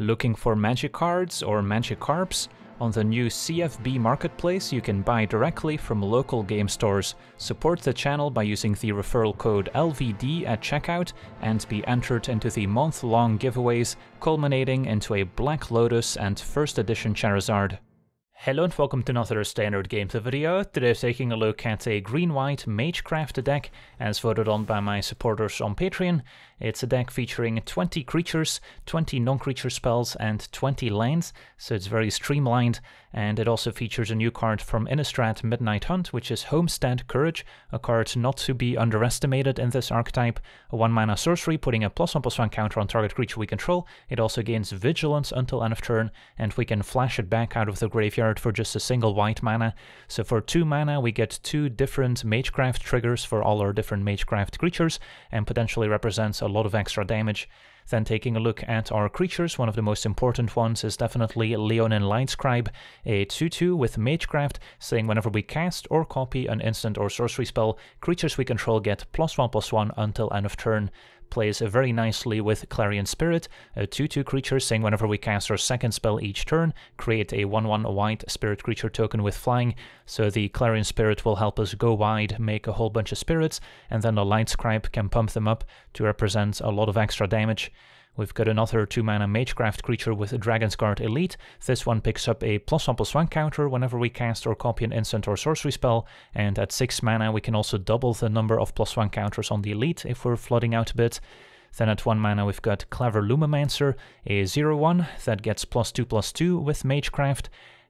Looking for magic cards or magic carps? On the new CFB marketplace, you can buy directly from local game stores. Support the channel by using the referral code LVD at checkout and be entered into the month-long giveaways, culminating into a Black Lotus and First Edition Charizard. Hello and welcome to another Standard Games video. Today taking a look at a green-white Magecraft deck as voted on by my supporters on Patreon. It's a deck featuring 20 creatures, 20 non-creature spells, and 20 lands, so it's very streamlined, and it also features a new card from Innistrad Midnight Hunt, which is Homestead Courage, a card not to be underestimated in this archetype. A 1 mana sorcery, putting a plus 1 plus 1 counter on target creature we control. It also gains Vigilance until end of turn, and we can flash it back out of the graveyard for just a single white mana. So for 2 mana, we get two different Magecraft triggers for all our different Magecraft creatures, and potentially represents a lot of extra damage. Then taking a look at our creatures, one of the most important ones is definitely Leonin Lightscribe, a 2-2 with Magecraft, saying whenever we cast or copy an instant or sorcery spell, creatures we control get plus 1 plus 1 until end of turn plays very nicely with Clarion Spirit, a 2-2 creature saying whenever we cast our second spell each turn, create a 1-1 white spirit creature token with flying, so the Clarion Spirit will help us go wide, make a whole bunch of spirits, and then the Light Scribe can pump them up to represent a lot of extra damage. We've got another 2 mana Magecraft creature with a Dragon's Guard Elite. This one picks up a plus 1 plus 1 counter whenever we cast or copy an instant or sorcery spell, and at 6 mana we can also double the number of plus 1 counters on the Elite if we're flooding out a bit. Then at 1 mana we've got Clever Lumimancer, a 0-1 that gets plus 2 plus 2 with Magecraft,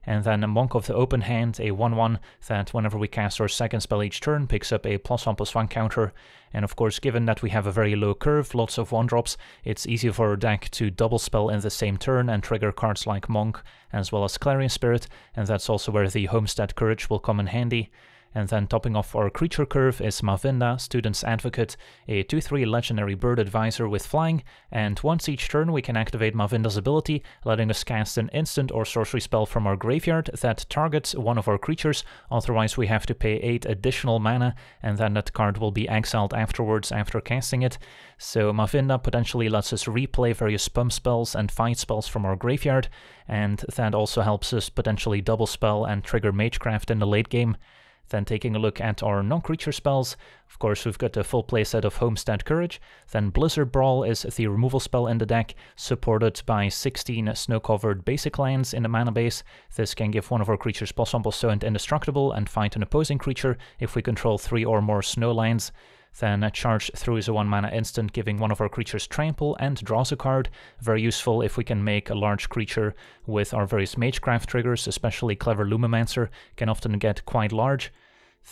and then a Monk of the Open Hand, a 1-1 that whenever we cast our second spell each turn picks up a plus 1 plus 1 counter. And of course, given that we have a very low curve, lots of 1-drops, it's easy for our deck to double spell in the same turn and trigger cards like Monk, as well as Clarion Spirit, and that's also where the Homestead Courage will come in handy. And then topping off our creature curve is Mavinda, Student's Advocate, a 2-3 legendary bird advisor with flying, and once each turn we can activate Mavinda's ability, letting us cast an instant or sorcery spell from our graveyard that targets one of our creatures, otherwise we have to pay 8 additional mana, and then that card will be exiled afterwards after casting it. So Mavinda potentially lets us replay various pump spells and fight spells from our graveyard, and that also helps us potentially double spell and trigger Magecraft in the late game. Then taking a look at our non-creature spells, of course we've got a full playset of Homestead Courage, then Blizzard Brawl is the removal spell in the deck, supported by 16 snow-covered basic lands in the mana base. This can give one of our creatures plus 1 plus so and indestructible and fight an opposing creature if we control 3 or more snow lands. Then Charge Through is a 1 mana instant, giving one of our creatures trample and draws a card. Very useful if we can make a large creature with our various Magecraft triggers, especially Clever Lumimancer, can often get quite large.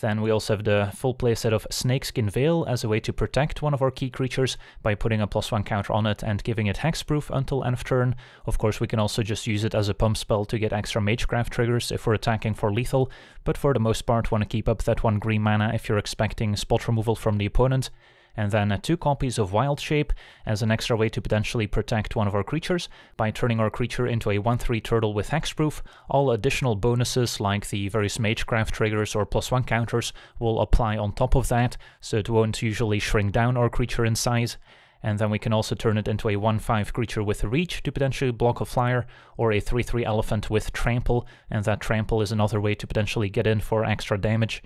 Then we also have the full playset of Snakeskin Veil as a way to protect one of our key creatures by putting a plus one counter on it and giving it hexproof until end of turn. Of course, we can also just use it as a pump spell to get extra Magecraft triggers if we're attacking for lethal, but for the most part want to keep up that one green mana if you're expecting spot removal from the opponent and then two copies of Wild Shape as an extra way to potentially protect one of our creatures by turning our creature into a 1-3 turtle with hexproof. All additional bonuses like the various Magecraft triggers or plus one counters will apply on top of that, so it won't usually shrink down our creature in size and then we can also turn it into a 1-5 creature with reach to potentially block a flyer, or a 3-3 elephant with trample, and that trample is another way to potentially get in for extra damage.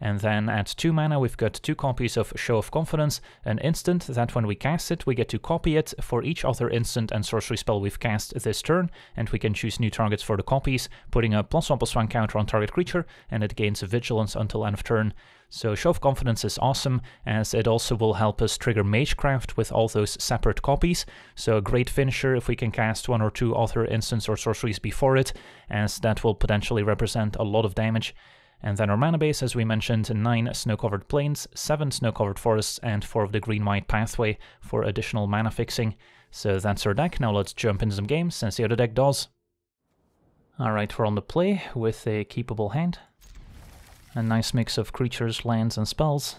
And then at 2 mana we've got two copies of Show of Confidence, an instant that when we cast it we get to copy it for each other instant and sorcery spell we've cast this turn, and we can choose new targets for the copies, putting a plus 1 plus 1 counter on target creature, and it gains Vigilance until end of turn. So Show of Confidence is awesome, as it also will help us trigger Magecraft with all those separate copies, so a great finisher if we can cast one or two other instants or sorceries before it, as that will potentially represent a lot of damage. And then our mana base, as we mentioned, 9 snow-covered plains, 7 snow-covered forests, and 4 of the green-white pathway for additional mana fixing. So that's our deck, now let's jump into some games and see how the deck does. Alright, we're on the play with a keepable hand. A nice mix of creatures, lands, and spells.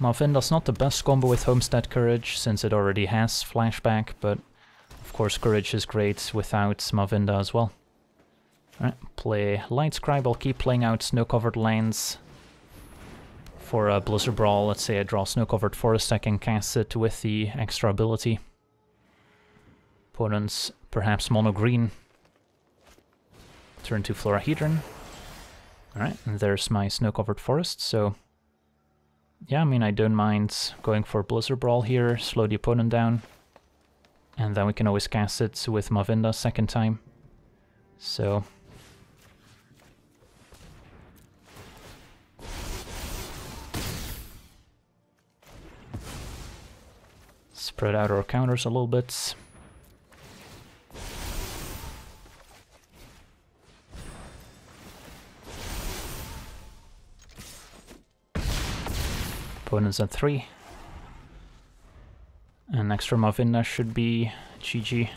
Mavinda's not the best combo with Homestead Courage, since it already has Flashback, but of course Courage is great without Mavinda as well. Right, play Light Scribe, I'll keep playing out snow-covered lands. For a Blizzard Brawl, let's say I draw snow-covered forest, I can cast it with the extra ability. Opponents perhaps mono green. Turn to Florahedron. Alright, and there's my snow-covered forest, so... Yeah, I mean, I don't mind going for Blizzard Brawl here, slow the opponent down. And then we can always cast it with Mavinda second time. So... Spread out our counters a little bit. Opponents at 3. And extra Mavinda should be GG.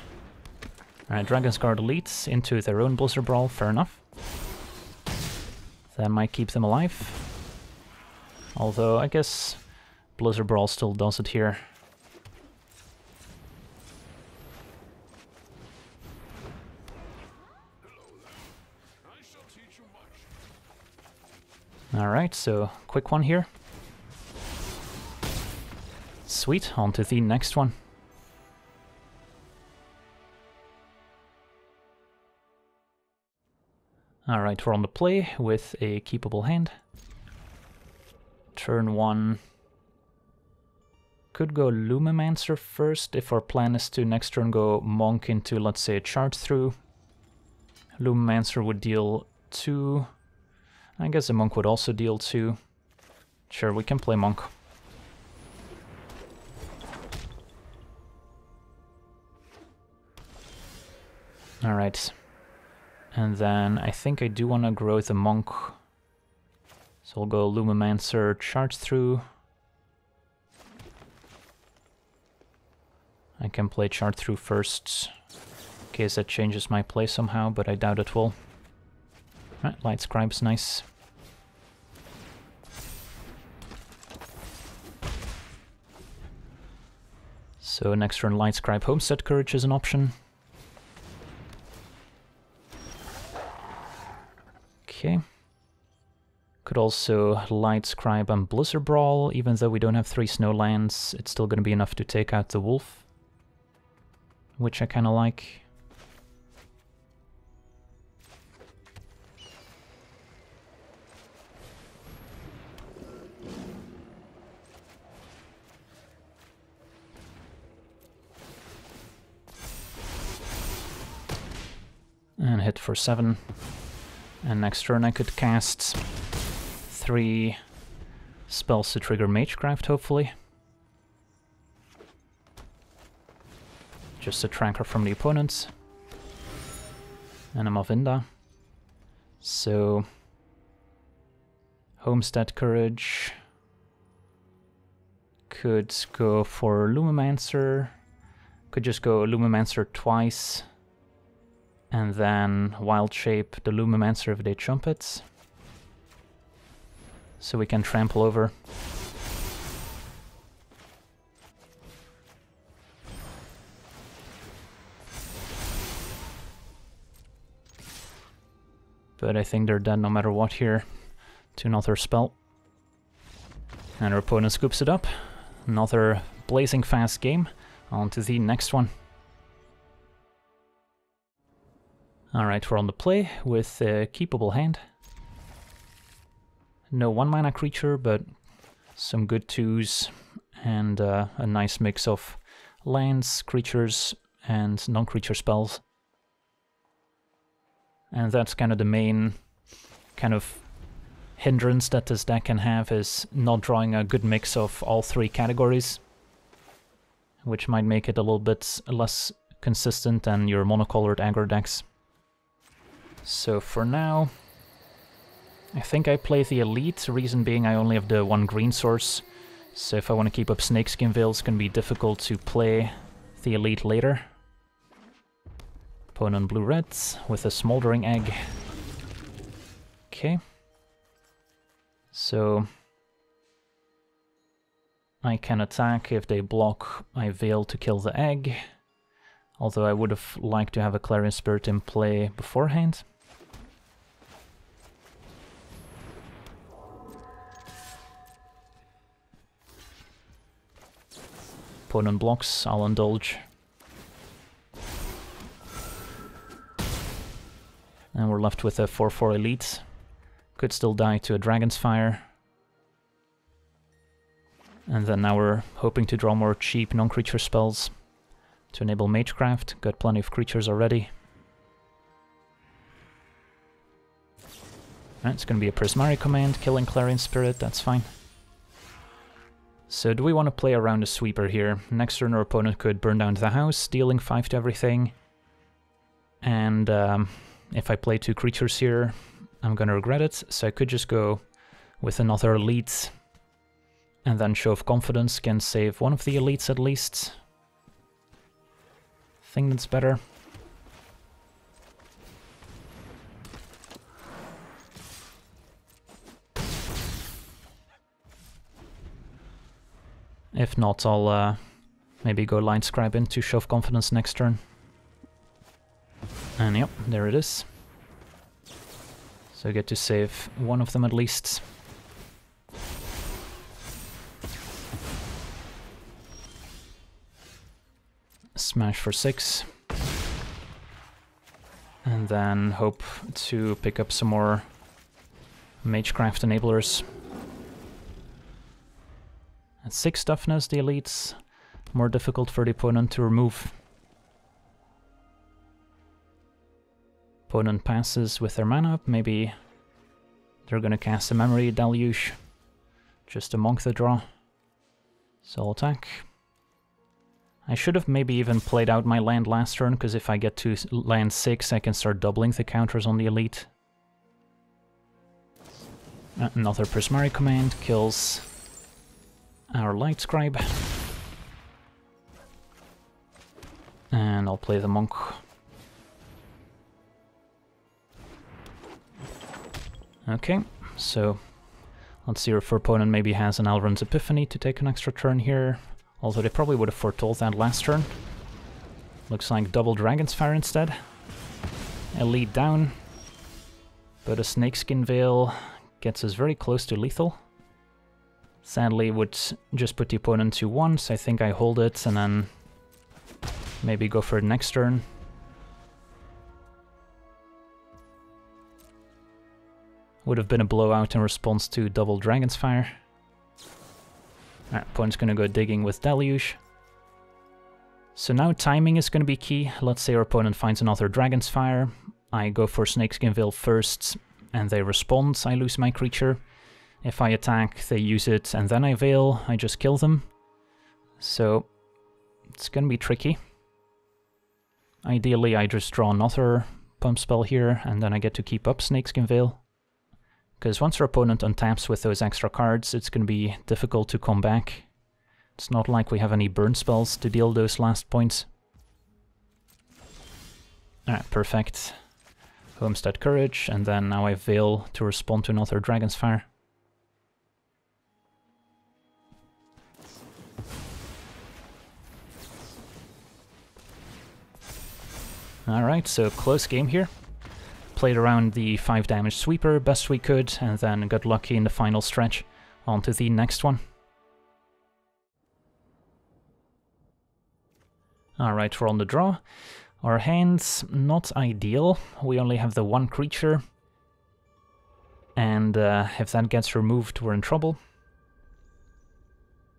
Alright, Dragon's Guard elites into their own Blizzard Brawl, fair enough. That might keep them alive. Although, I guess Blizzard Brawl still does it here. Alright, so quick one here. Sweet, on to the next one. Alright, we're on the play with a keepable hand. Turn one. Could go Lumimancer first if our plan is to next turn go Monk into, let's say, a charge through. Lumimancer would deal two. I guess the Monk would also deal two. Sure, we can play Monk. Alright. And then I think I do want to grow the Monk. So I'll go Lumimancer, Charge Through. I can play Charge Through first, in case that changes my play somehow, but I doubt it will. Right, Light Scribe's nice. So next turn Light Scribe Homestead Courage is an option. Okay. Could also Light Scribe and Blizzard Brawl, even though we don't have three Snowlands, it's still gonna be enough to take out the Wolf. Which I kinda like. For 7. And next turn I could cast three spells to trigger Magecraft, hopefully. Just a tracker from the opponents. And I'm a Mavinda. So... Homestead Courage... Could go for Lumimancer. Could just go Lumimancer twice and then Wild Shape the Lumimancer of the Trumpets. So we can trample over. But I think they're dead no matter what here to another spell. And our opponent scoops it up. Another blazing fast game. On to the next one. Alright, we're on the play with a keepable hand. No one mana creature, but some good twos and uh, a nice mix of lands, creatures, and non-creature spells. And that's kind of the main kind of hindrance that this deck can have is not drawing a good mix of all three categories, which might make it a little bit less consistent than your monocolored aggro decks. So for now, I think I play the Elite, reason being I only have the one green source. So if I want to keep up Snakeskin Veil, it's going to be difficult to play the Elite later. Opponent blue-reds with a Smoldering Egg. Okay. So... I can attack if they block, I Veil to kill the egg. Although I would have liked to have a Clarion Spirit in play beforehand. Opponent blocks, I'll indulge. And we're left with a 4-4 Elite. Could still die to a Dragon's Fire. And then now we're hoping to draw more cheap non-creature spells to enable Magecraft. Got plenty of creatures already. Going to be a Prismari command, killing Clarion Spirit, that's fine. So do we want to play around a sweeper here? Next turn our opponent could burn down the house, dealing 5 to everything. And um, if I play two creatures here, I'm gonna regret it, so I could just go with another elite and then Show of Confidence can save one of the elites at least. Think that's better. If not, I'll uh, maybe go Light Scribe into Show of Confidence next turn. And yep, there it is. So I get to save one of them at least. Smash for six. And then hope to pick up some more Magecraft enablers. At 6 toughness, the elites, more difficult for the opponent to remove. Opponent passes with their mana up, maybe they're gonna cast a Memory Deluge just to monk the draw. So attack. I should have maybe even played out my land last turn, because if I get to land 6 I can start doubling the counters on the elite. Another Prismari command kills our Light Scribe. And I'll play the Monk. Okay, so let's see if our opponent maybe has an Alrund's Epiphany to take an extra turn here. Although they probably would have foretold that last turn. Looks like double Dragon's Fire instead. Elite down. But a Snakeskin Veil gets us very close to lethal. Sadly, would just put the opponent to once. I think I hold it and then maybe go for the next turn. Would have been a blowout in response to double Dragon's Fire. Alright, opponent's gonna go digging with Deluge. So now timing is gonna be key. Let's say our opponent finds another Dragon's Fire. I go for Snakeskin Veil first, and they respond, I lose my creature. If I attack, they use it, and then I Veil, I just kill them. So, it's gonna be tricky. Ideally, I just draw another pump spell here, and then I get to keep up Snakeskin Veil. Because once our opponent untaps with those extra cards, it's going to be difficult to come back. It's not like we have any burn spells to deal those last points. Alright, perfect. Homestead Courage, and then now I Veil to respond to another Dragon's Fire. Alright, so close game here played around the 5 damage sweeper best we could, and then got lucky in the final stretch. On to the next one. Alright, we're on the draw. Our hand's not ideal. We only have the one creature. And uh, if that gets removed, we're in trouble.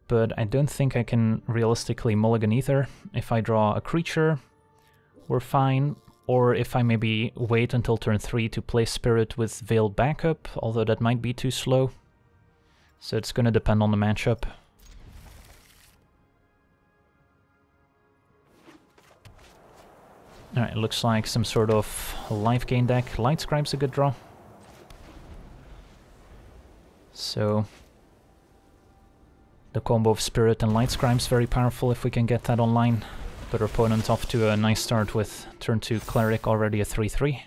But I don't think I can realistically mulligan either. If I draw a creature, we're fine or if I maybe wait until turn 3 to play Spirit with Veil backup, although that might be too slow. So it's gonna depend on the matchup. Alright, looks like some sort of life gain deck. Light Scribe's a good draw. So... The combo of Spirit and Light Scribe's very powerful if we can get that online. But our opponent off to a nice start with turn 2 Cleric already a 3-3.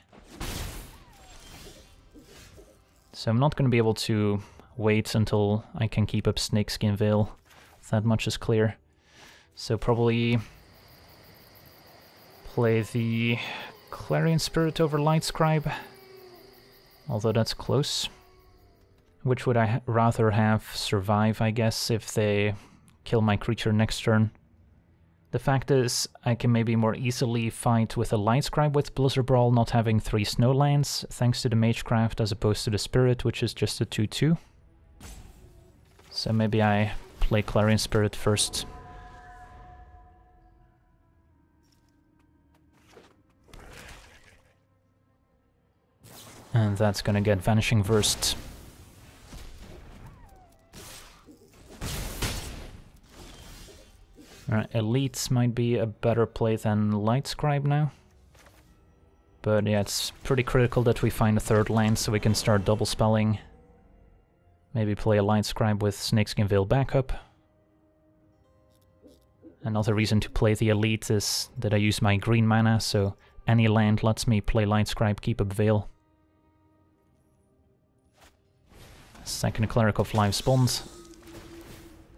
So I'm not going to be able to wait until I can keep up Snakeskin Veil. That much is clear. So probably play the Clarion Spirit over Light Scribe. Although that's close. Which would I rather have survive, I guess, if they kill my creature next turn. The fact is, I can maybe more easily fight with a Light Scribe with Blizzard Brawl not having three Snowlands, thanks to the Magecraft as opposed to the Spirit, which is just a 2-2. So maybe I play Clarion Spirit first. And that's gonna get Vanishing Verse. Right, Elites might be a better play than Light Scribe now. But yeah, it's pretty critical that we find a third land so we can start double spelling. Maybe play a Light Scribe with Snakeskin Veil backup. Another reason to play the Elite is that I use my green mana, so any land lets me play Light Scribe, keep up Veil. Second Cleric of Life's Bonds.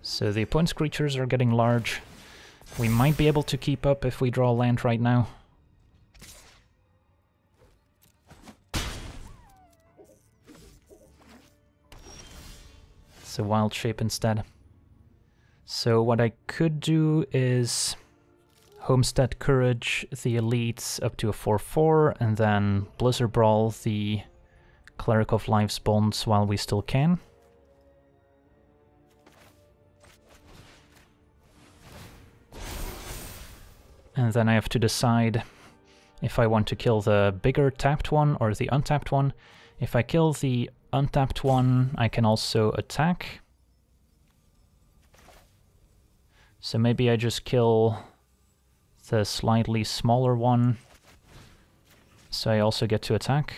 So the opponent's creatures are getting large. We might be able to keep up if we draw land right now. It's a wild shape instead. So what I could do is Homestead Courage the elites up to a 4-4 and then Blizzard Brawl the Cleric of Life's Bonds while we still can. And then I have to decide if I want to kill the bigger tapped one or the untapped one. If I kill the untapped one, I can also attack. So maybe I just kill the slightly smaller one, so I also get to attack.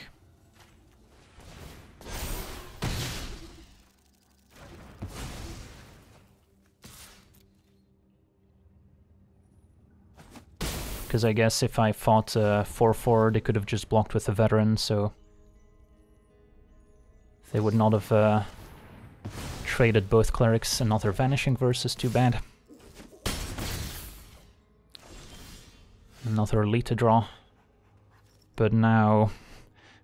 Because I guess if I fought 4-4, uh, they could have just blocked with a veteran, so... They would not have uh, traded both clerics. Another Vanishing Verse is too bad. Another elite to draw. But now,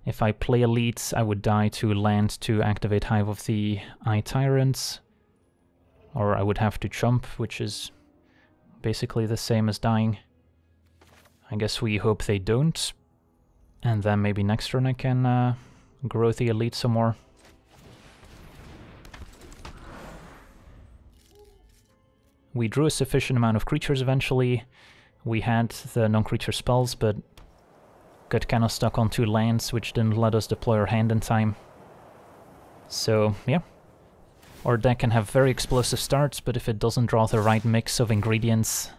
if I play elites, I would die to land to activate Hive of the Eye Tyrants. Or I would have to jump, which is basically the same as dying. I guess we hope they don't. And then maybe next turn I can uh, grow the elite some more. We drew a sufficient amount of creatures eventually. We had the non-creature spells, but got kind of stuck on two lands, which didn't let us deploy our hand in time. So, yeah. Our deck can have very explosive starts, but if it doesn't draw the right mix of ingredients,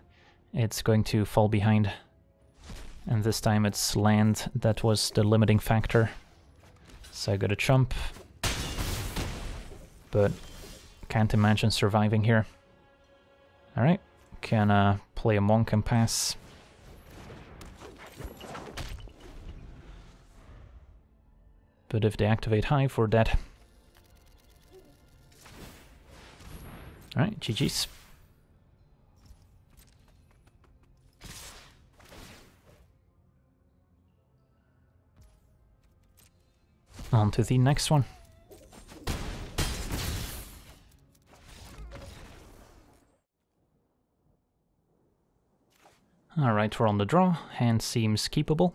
it's going to fall behind. And this time it's land that was the limiting factor. So I got a jump. But can't imagine surviving here. Alright, can uh, play a monk and pass. But if they activate Hive, we're dead. Alright, GG's. On to the next one. Alright, we're on the draw. Hand seems keepable.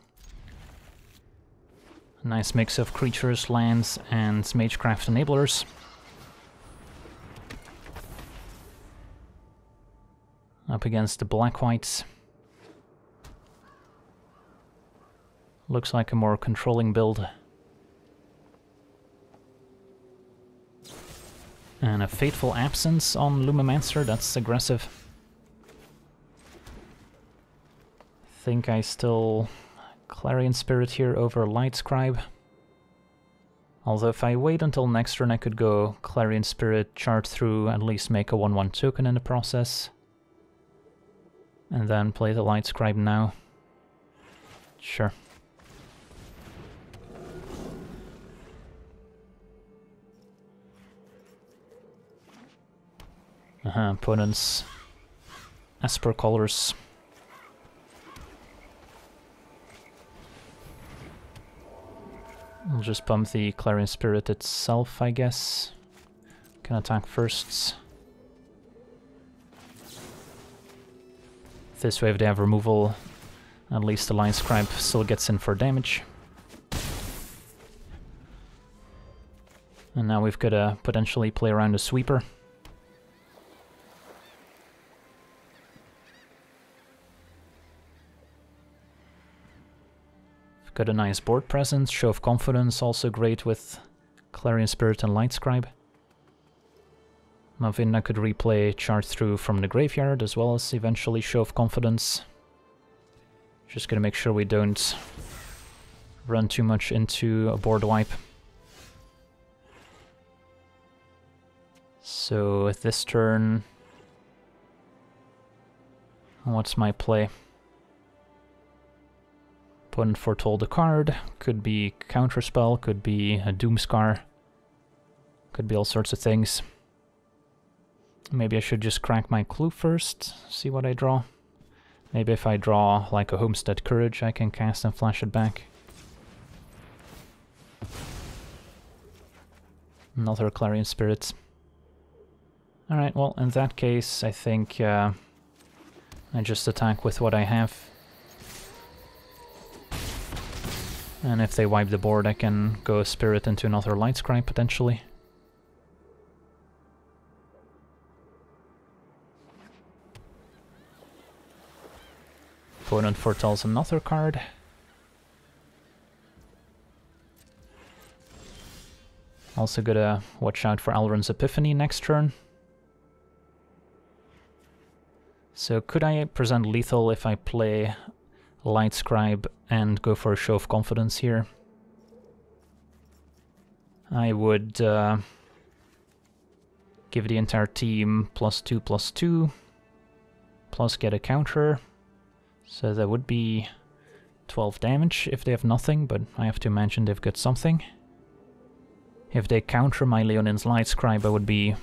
A nice mix of creatures, lands, and Magecraft enablers. Up against the black-whites. Looks like a more controlling build. And a Fateful Absence on Lumimancer, that's aggressive. think I still Clarion Spirit here over Light Scribe. Although if I wait until next turn I could go Clarion Spirit, Charge Through, at least make a 1-1 token in the process. And then play the Light Scribe now. Sure. Uh -huh, opponents. Esper colors. I'll just pump the Clarion Spirit itself, I guess. Can attack first. This way if they have removal, at least the Light Scribe still gets in for damage. And now we've got to potentially play around a sweeper. Got a nice board presence, show of confidence, also great with Clarion Spirit and Light Scribe. Mavinda could replay Charge Through from the graveyard as well as eventually Show of Confidence. Just gonna make sure we don't run too much into a board wipe. So this turn... What's my play? Opponent foretold a card, could be Counterspell, could be a Doomskar, could be all sorts of things. Maybe I should just crack my clue first, see what I draw. Maybe if I draw like a Homestead Courage, I can cast and flash it back. Another Clarion Spirit. Alright, well, in that case, I think uh, I just attack with what I have. And if they wipe the board, I can go Spirit into another Light Scribe, potentially. Opponent foretells another card. Also gotta watch out for Alrund's Epiphany next turn. So could I present lethal if I play Light Scribe and go for a show of confidence here? I would uh, give the entire team plus two plus two, plus get a counter. So that would be 12 damage if they have nothing, but I have to imagine they've got something. If they counter my Leonin's Light Scribe, I would be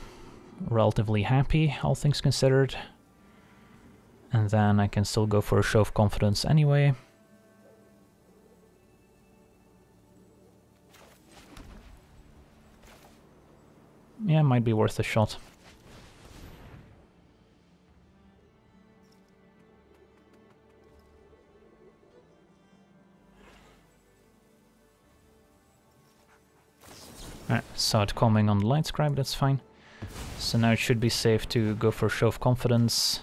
relatively happy, all things considered. And then I can still go for a show of confidence anyway. Yeah, might be worth a shot. Right, saw it coming on the Light Scribe, that's fine. So now it should be safe to go for a Show of Confidence.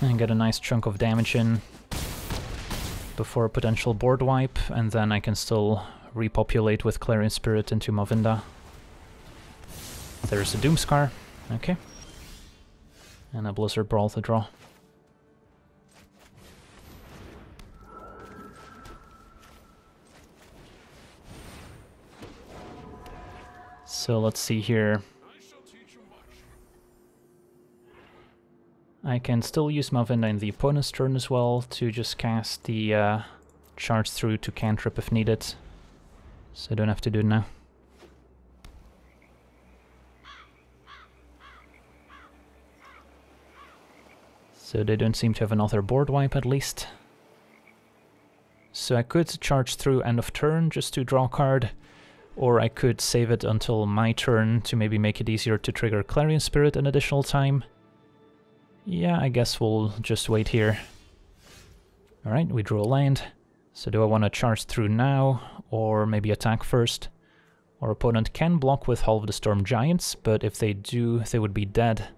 And get a nice chunk of damage in before a potential board wipe, and then I can still repopulate with Clarion Spirit into Mavinda. There's a Doomskar, okay. And a Blizzard Brawl to draw. So let's see here. I can still use Mavinda in the opponent's turn as well to just cast the uh, charge through to cantrip if needed. So I don't have to do it now. So they don't seem to have another board wipe at least. So I could charge through end of turn just to draw a card. Or I could save it until my turn to maybe make it easier to trigger Clarion Spirit an additional time. Yeah, I guess we'll just wait here. Alright, we drew a land. So do I want to charge through now, or maybe attack first? Our opponent can block with Hall of the Storm Giants, but if they do, they would be dead.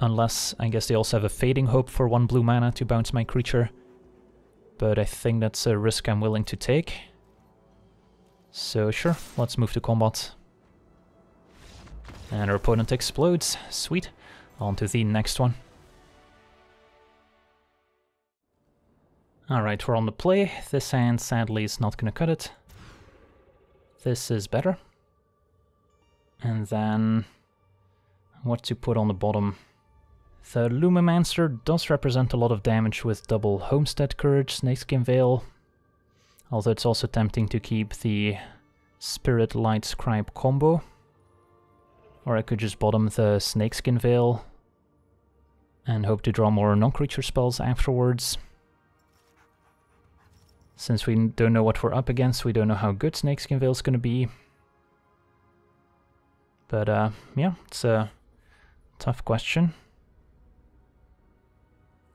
Unless, I guess they also have a Fading Hope for one blue mana to bounce my creature. But I think that's a risk I'm willing to take. So sure, let's move to combat. And our opponent explodes. Sweet. On to the next one. Alright, we're on the play. This hand sadly is not gonna cut it. This is better. And then what to put on the bottom. The Lumimancer does represent a lot of damage with double Homestead Courage, Snakeskin Veil, Although it's also tempting to keep the Spirit Light Scribe combo. Or I could just bottom the Snakeskin Veil and hope to draw more non-creature spells afterwards. Since we don't know what we're up against, we don't know how good Snakeskin Veil is going to be. But uh, yeah, it's a tough question.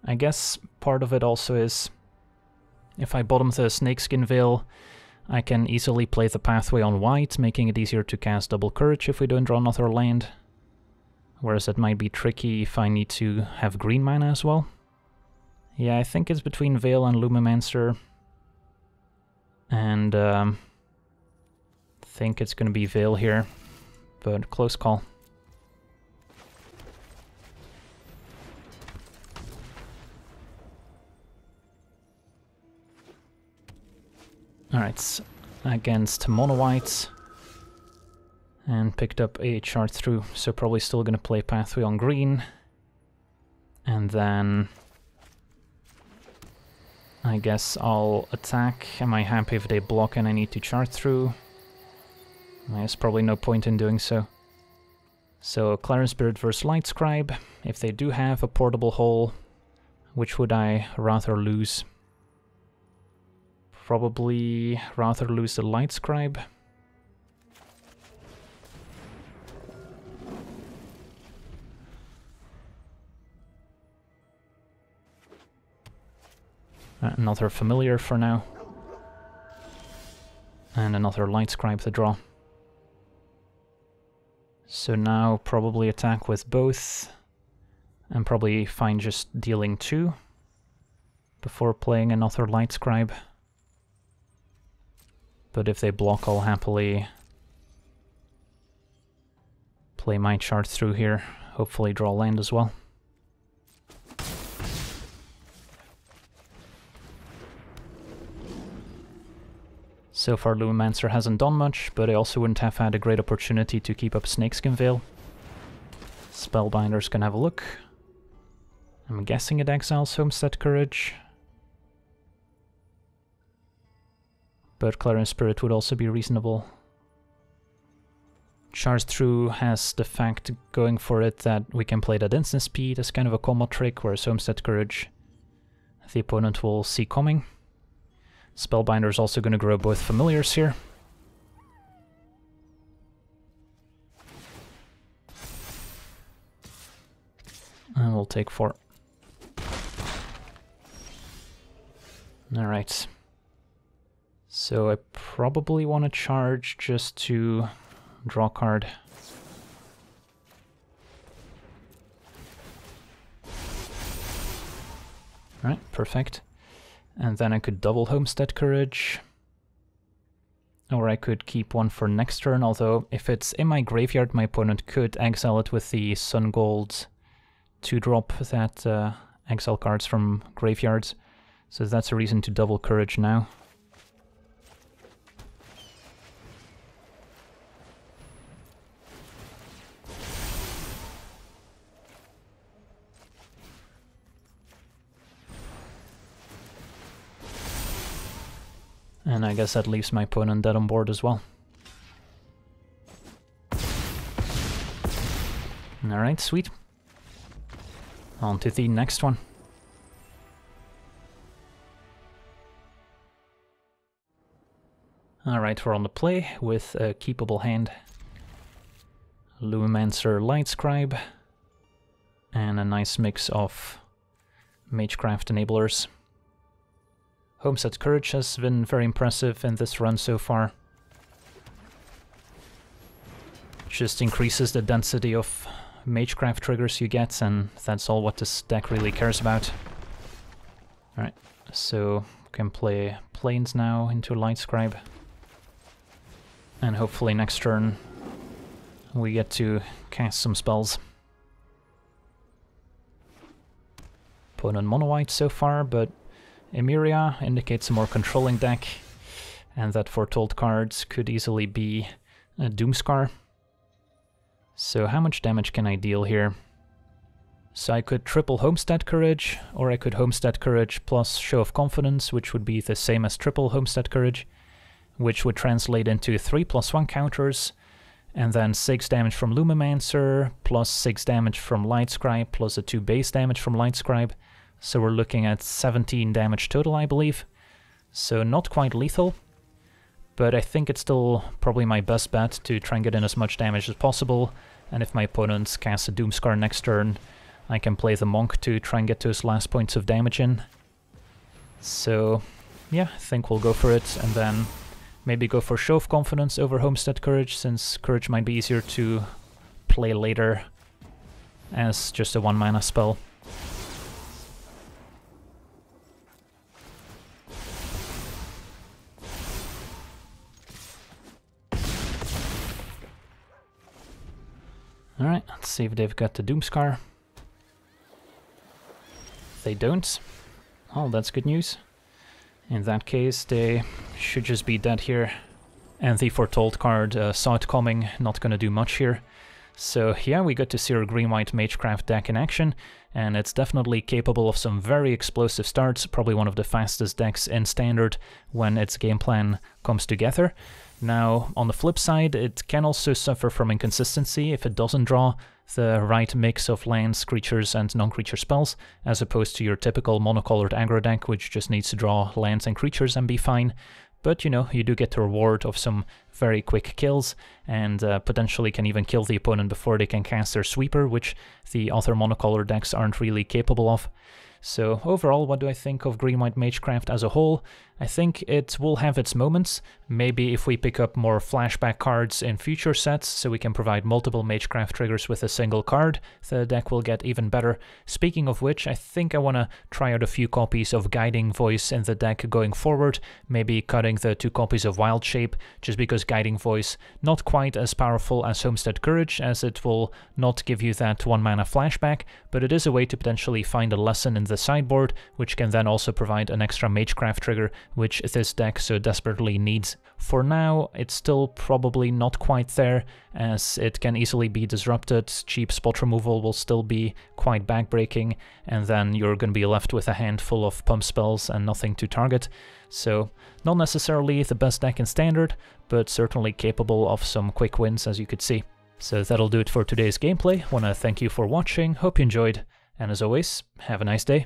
I guess part of it also is if I bottom the Snakeskin Veil, I can easily play the pathway on white, making it easier to cast Double Courage if we don't draw another land. Whereas it might be tricky if I need to have green mana as well. Yeah, I think it's between Veil and Lumimancer. And um, think it's gonna be Veil here, but close call. Alright, against mono whites. And picked up a Charge Through, so probably still gonna play pathway on green. And then... I guess I'll attack. Am I happy if they block and I need to Charge Through? There's probably no point in doing so. So Clarion Spirit versus Light Scribe. If they do have a portable hole, which would I rather lose? Probably rather lose the Light Scribe. Uh, another familiar for now. And another light scribe to draw. So now probably attack with both. And probably fine just dealing two. Before playing another light scribe. But if they block I'll happily play my Charge Through here. Hopefully draw land as well. So far Lumimancer hasn't done much, but I also wouldn't have had a great opportunity to keep up Snakeskin Veil. Spellbinders can have a look. I'm guessing it exiles Homestead Courage. But Clarion Spirit would also be reasonable. Charge Through has the fact going for it that we can play that instant speed as kind of a combo trick, whereas Homestead Courage the opponent will see coming. Spellbinder is also going to grow both familiars here. And we'll take four. Alright. So I probably want to charge just to draw a card. Alright, perfect. And then I could double Homestead Courage. Or I could keep one for next turn, although if it's in my graveyard, my opponent could exile it with the Sun Gold to drop that uh, exile cards from graveyards. So that's a reason to double Courage now. And I guess that leaves my opponent dead on board as well. Alright, sweet. On to the next one. Alright, we're on the play with a keepable hand. Lumimancer Light Scribe. And a nice mix of Magecraft enablers. Homestead Courage has been very impressive in this run so far. Just increases the density of Magecraft triggers you get, and that's all what this deck really cares about. Alright, so can play Plains now into Light Scribe. And hopefully next turn we get to cast some spells. Opponent mono white so far, but Emeria indicates a more controlling deck, and that foretold cards could easily be a Doomskar. So how much damage can I deal here? So I could triple Homestead Courage, or I could Homestead Courage plus Show of Confidence, which would be the same as triple Homestead Courage, which would translate into 3 plus 1 counters, and then 6 damage from Lumimancer, plus 6 damage from Light Scribe, plus a 2 base damage from Light Scribe, so we're looking at 17 damage total, I believe. So not quite lethal, but I think it's still probably my best bet to try and get in as much damage as possible, and if my opponent casts a Doomskar next turn, I can play the Monk to try and get his last points of damage in. So, yeah, I think we'll go for it, and then maybe go for Show of Confidence over Homestead Courage, since Courage might be easier to play later as just a one mana spell. Alright, let's see if they've got the Doomskar. They don't. Oh, that's good news. In that case, they should just be dead here. And the Foretold card uh, saw it coming, not gonna do much here. So yeah, we got to see our green-white Magecraft deck in action, and it's definitely capable of some very explosive starts, probably one of the fastest decks in Standard when its game plan comes together. Now, on the flip side, it can also suffer from inconsistency if it doesn't draw the right mix of lands, creatures, and non-creature spells, as opposed to your typical monocolored aggro deck, which just needs to draw lands and creatures and be fine. But, you know, you do get the reward of some very quick kills, and uh, potentially can even kill the opponent before they can cast their sweeper, which the other monocolor decks aren't really capable of. So overall, what do I think of Green White Magecraft as a whole? I think it will have its moments. Maybe if we pick up more flashback cards in future sets, so we can provide multiple Magecraft triggers with a single card, the deck will get even better. Speaking of which, I think I want to try out a few copies of Guiding Voice in the deck going forward, maybe cutting the two copies of Wild Shape, just because Guiding Voice not quite as powerful as Homestead Courage, as it will not give you that one mana flashback, but it is a way to potentially find a lesson in the sideboard, which can then also provide an extra Magecraft trigger, which this deck so desperately needs. For now, it's still probably not quite there, as it can easily be disrupted, cheap spot removal will still be quite backbreaking, and then you're going to be left with a handful of pump spells and nothing to target. So, not necessarily the best deck in Standard, but certainly capable of some quick wins as you could see. So that'll do it for today's gameplay, wanna thank you for watching, hope you enjoyed, and as always, have a nice day.